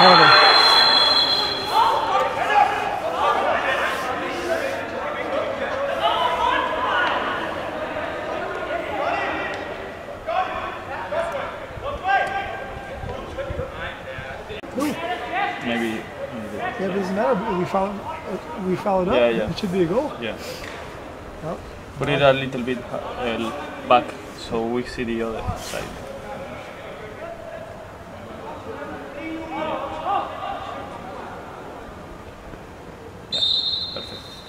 Penalty. Maybe. maybe. Yeah, but it doesn't matter. We followed. We followed up. Yeah, yeah. It should be a goal. Yeah. Well, Put it a little bit uh, back so we see the other side. Perfecto.